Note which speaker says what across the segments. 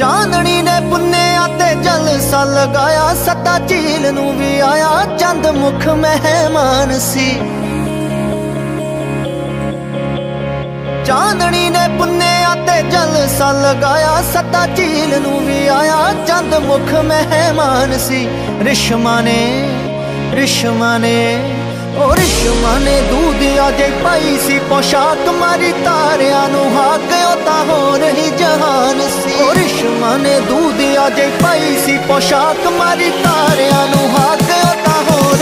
Speaker 1: ਚਾਂਦਣੀ ਨੇ ਪੁੰਨਿਆ ਤੇ ਜਲਸਾ ਲਗਾਇਆ, ਸੱਤਾ ਝੀਲ ਨੂੰ ਵੀ ਆਇਆ, ਚੰਦ ਮੁਖ ਮਹਿਮਾਨ ਸੀ। ਚਾਂਦਣੀ ਨੇ ਪੁੰਨਿਆ ਤੇ ਜਲਸਾ ਲਗਾਇਆ, ਸੱਤਾ ਝੀਲ ਨੂੰ ਵੀ ਆਇਆ, ਚੰਦ ਮੁਖ ਮਹਿਮਾਨ ਸੀ। ਰਿਸ਼ਮਾ ਨੇ ਰਿਸ਼ਮਾ ਨੇ, ਉਹ ਰਿਸ਼ਮਾ ਨੇ ਦੂਧ ਜੇ ਪਾਈ ਸੀ, ਪੋਸ਼ਾਕ ਮਾਰੀ ਤਾਰਿਆਂ ਨੂੰ ਹਾਕ, ਉਹ ਤਾਂ ਹੋ ਰਹੀ ਜਹਾਨ ਸੀ। ਉਹ ਰਿਸ਼ਮਾ ਨੇ ਦੂਧ ਜੇ ਪਾਈ ਸੀ, ਪੋਸ਼ਾਕ ਮਾਰੀ ਤਾਰਿਆਂ ਨੂੰ ਹਾਕ, ਉਹ ਤਾਂ ਹੋ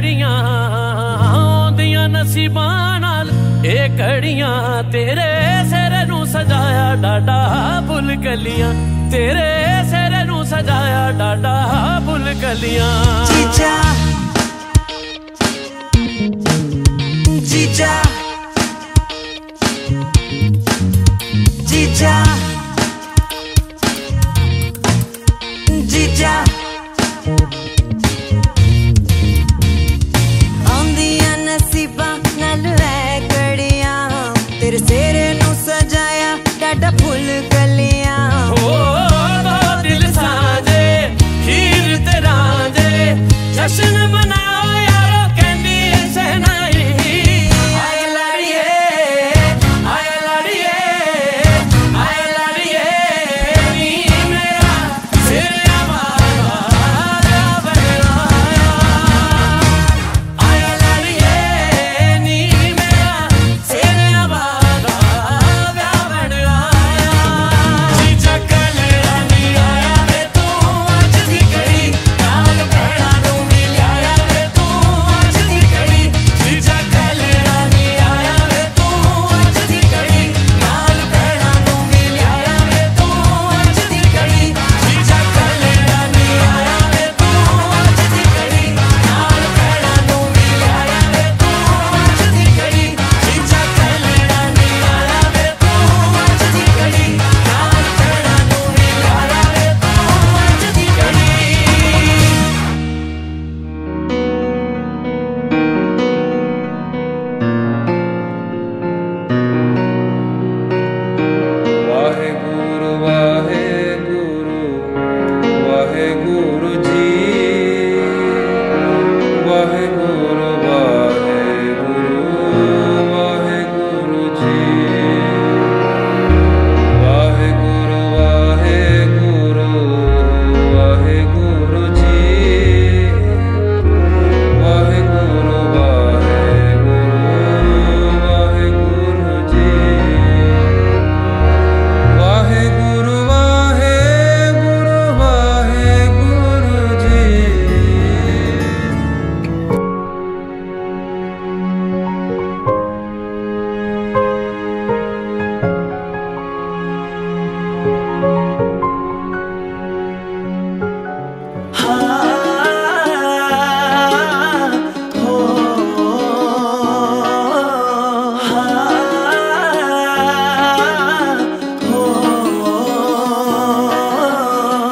Speaker 2: ਇਹ ਆਉਂਦੀਆਂ ਨਸੀਬਾਂ ਨਾਲ। ਇਹ ਕੜੀਆਂ ਤੇਰੇ ਸਿਰ ਨੂੰ ਸਜਾਇਆ, ਡਾਡਾ ਫੁੱਲ ਕਲੀਆਂ। ਤੇਰੇ ਸਿਰ ਨੂੰ ਸਜਾਇਆ, ਡਾਡਾ ਫੁੱਲ ਕਲੀਆਂ।
Speaker 3: Chicha
Speaker 4: Flashing in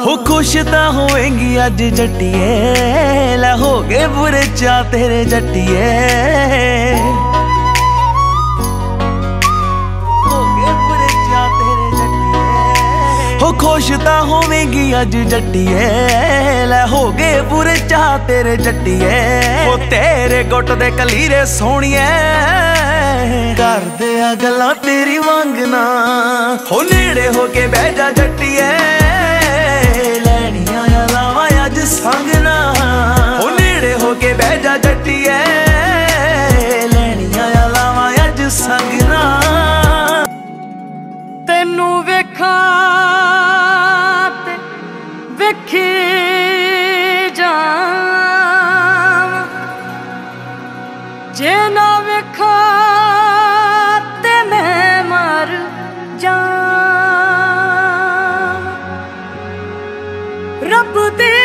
Speaker 1: ਹੋ ਖੁਸ਼ ਤਾਂ ਹੋਵੇਂਗੀ ਅੱਜ ਜੱਟੀਏ। ਲੈ ਹੋ ਗਏ ਬੁਰੇ ਚਾ ਤੇਰੇ ਜੱਟੀਏ। ਹੋ ਗਏ ਬੁਰੇ ਚਾ ਤੇਰੇ ਜੱਟੀਏ। ਹੋ ਖੁਸ਼ ਤਾਂ ਹੋਵੇਂਗੀ ਅੱਜ ਜੱਟੀਏ। ਲੈ ਹੋ ਗਏ ਬੁਰੇ ਚਾ ਤੇਰੇ ਜੱਟੀਏ। ਉਹ ਤੇਰੇ ਗੁੱਟ ਦੇ ਕਲੀਰੇ ਸੋਹਣੀਏ। ਕਰਦੇ ਆ ਗੱਲਾਂ ਤੇਰੀ ਵਾਂਗ ਨਾ। ਹੋ ਨੇੜੇ ਹੋ ਕੇ ਬਹਿ ਜਾ ਜੱਟੀਏ। 不得